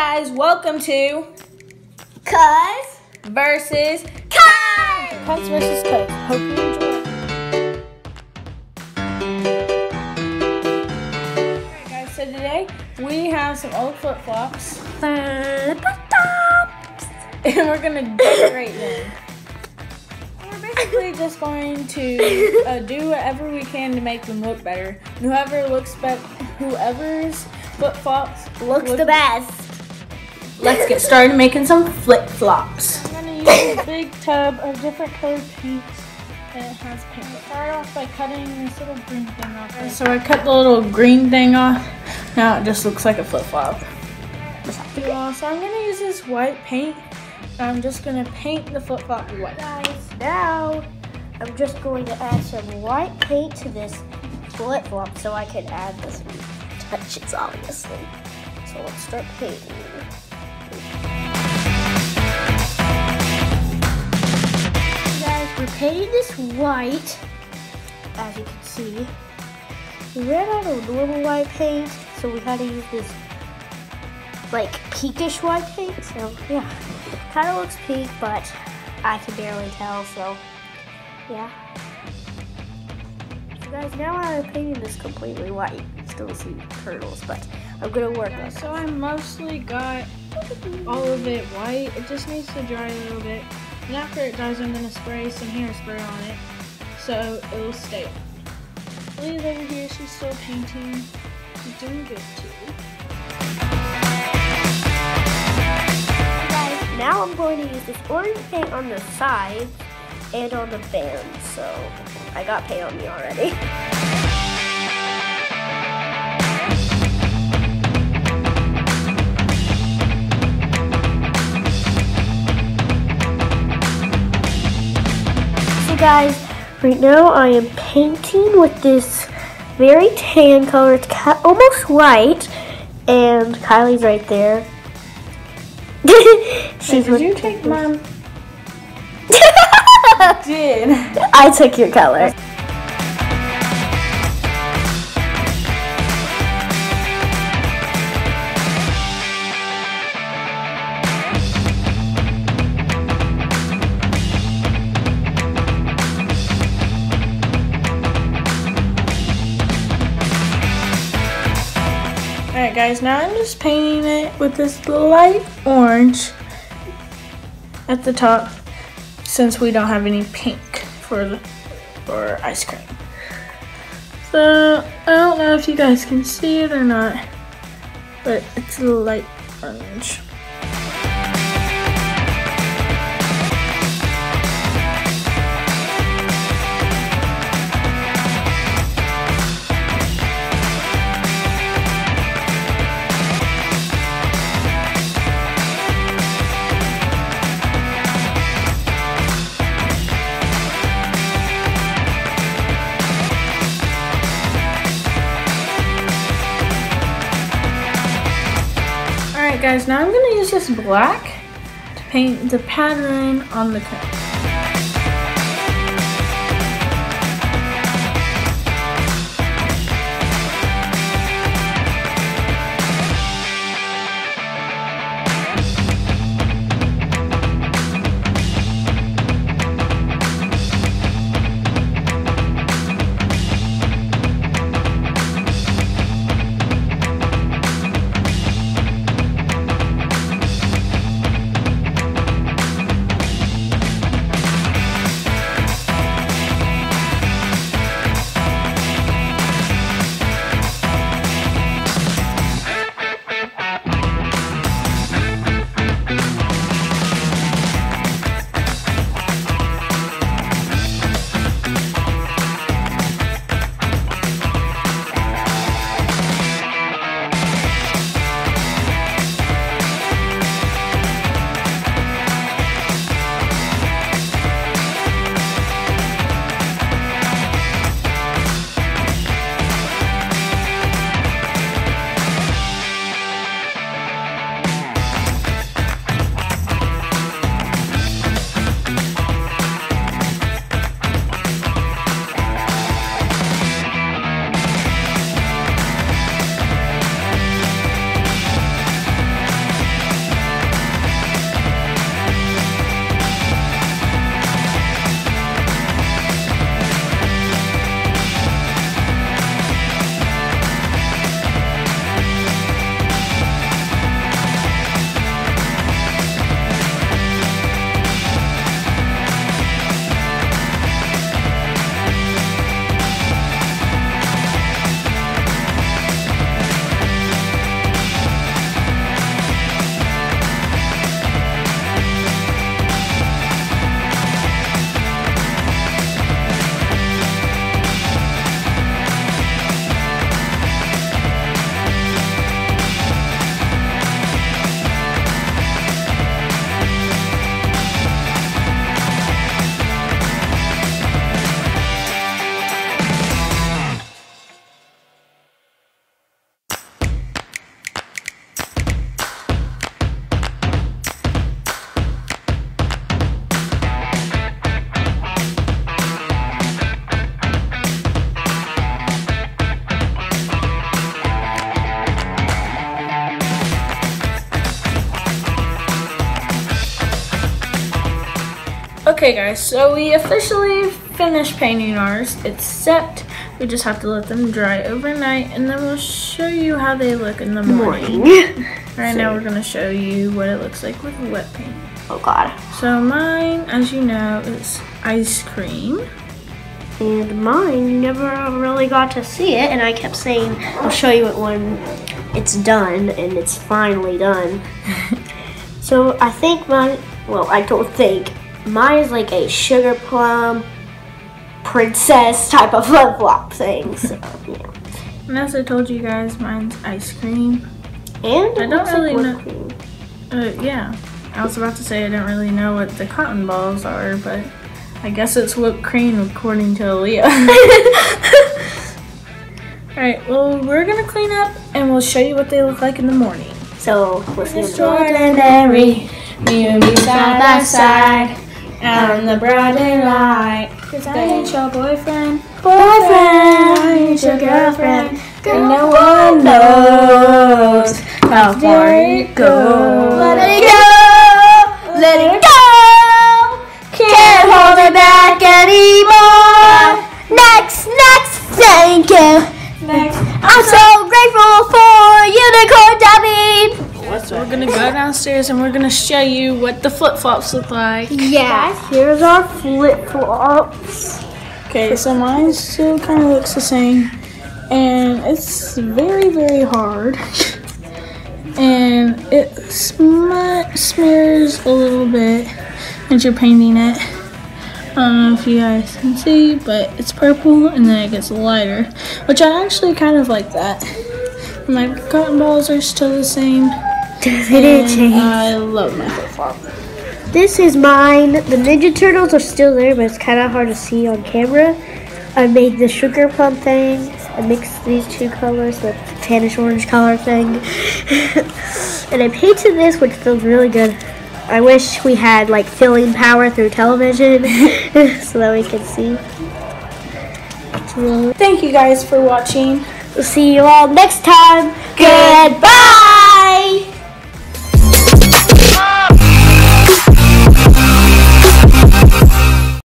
guys, welcome to Cuz versus Cuz! Cuz versus Cuz. Hope you enjoy. Alright guys, so today we have some old flip flops and we're gonna decorate them. We're basically just going to uh, do whatever we can to make them look better. Whoever looks better, whoever's flip flops Looks look the best. Let's get started making some flip flops. I'm gonna use a big tub of different colored paints and it has paint. Start off by cutting this little green thing off. So I cut the little green thing off. Now it just looks like a flip flop. Uh, so I'm gonna use this white paint. I'm just gonna paint the flip flop white. Guys, now I'm just going to add some white paint to this flip flop so I can add this touches, obviously. So let's start painting. We're painting this white, as you can see. We ran out of normal white paint, so we had to use this like pinkish white paint. So yeah, kind of looks pink, but I can barely tell. So yeah. So guys, now I'm painting this completely white. Still see turtles, but I'm gonna work on it. So I mostly got all of it white. It just needs to dry a little bit. And after it dries, I'm gonna spray some hairspray on it so it'll stay on. Lee's over here, she's still painting. She's doing good too. Now I'm going to use this orange paint on the sides and on the band. So I got paint on me already. guys, right now I am painting with this very tan color. It's almost white, and Kylee's right there. She's Did you take mine? Did. I took your color. Alright guys, now I'm just painting it with this light orange at the top since we don't have any pink for the for ice cream. So I don't know if you guys can see it or not, but it's a light orange. Alright guys, now I'm gonna use this black to paint the pattern on the cone. Okay guys, so we officially finished painting ours, except we just have to let them dry overnight and then we'll show you how they look in the morning. Morning. Right now we're gonna show you what it looks like with wet paint. Oh God. So mine, as you know, is ice cream. And mine, you never really got to see it, and I kept saying, I'll show you it when it's done, and it's finally done. so I think mine, well, I don't think, mine is like a sugar plum princess type of flip flop thing. So, yeah. And as I told you guys, mine's ice cream. And I don't looks like really know- Uh, yeah. I was about to say I don't really know what the cotton balls are, but I guess it's whipped cream according to Aleah. Alright, well, we're gonna clean up and we'll show you what they look like in the morning. So we'll see you in the Extraordinary, me and me side by side, in the broad daylight. Cause I ain't your boyfriend, boyfriend, I ain't your girlfriend, and no one knows how far it goes. Let it go, let it go. Can't hold it back anymore. Next, next, thank you. Downstairs and we're gonna show you what the flip flops look like. Yeah, here's our flip flops. Okay, so mine still kind of looks the same, and it's very, very hard, and it sm- smears a little bit as you're painting it. I don't know if you guys can see, but it's purple and then it gets lighter, which I actually kind of like that. My cotton balls are still the same. Didn't change. I love my flip flop. This is mine. The Ninja Turtles are still there, but it's kind of hard to see on camera. I made the sugar plum thing. I mixed these two colors, with the tannish orange color thing. and I painted this, which feels really good. I wish we had like filling power through television so that we could see. Thank you guys for watching. We'll see you all next time. Goodbye!